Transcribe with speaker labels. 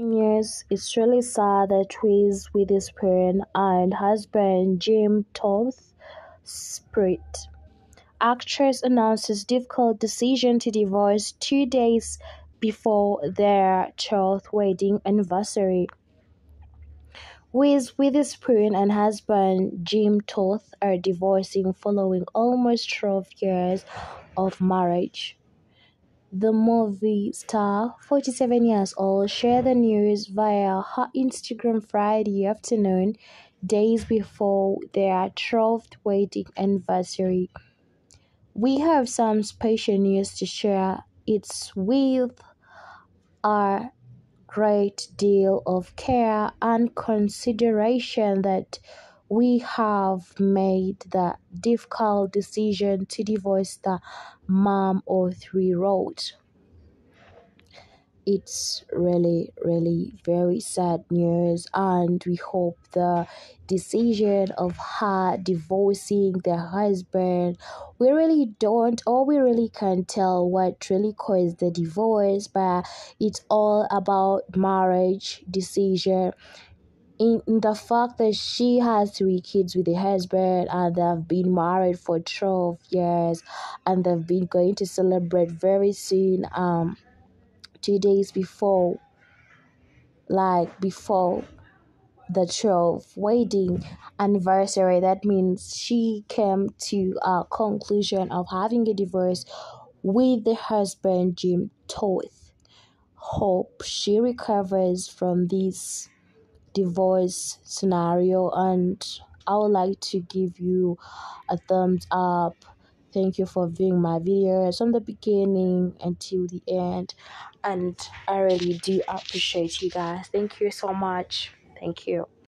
Speaker 1: Yes, it's really sad that Reese Witherspoon and husband Jim Toth split. Actress announces difficult decision to divorce two days before their 12th wedding anniversary. Reese Witherspoon and husband Jim Toth are divorcing following almost 12 years of marriage. The movie star, 47 years old, shared the news via her Instagram Friday afternoon, days before their 12th wedding anniversary. We have some special news to share. It's with a great deal of care and consideration that we have made the difficult decision to divorce the mom of three-year-old. It's really, really very sad news, and we hope the decision of her divorcing the husband. We really don't, or we really can't tell what really caused the divorce, but it's all about marriage decision in, the fact that she has three kids with the husband and they've been married for 12 years and they've been going to celebrate very soon um two days before like before the 12th wedding anniversary. That means she came to a conclusion of having a divorce with the husband jim toth. Hope she recovers from this divorce scenario and I would like to give you a thumbs up. Thank you for viewing my videos from the beginning until the end and I really do appreciate you guys. Thank you so much. Thank you.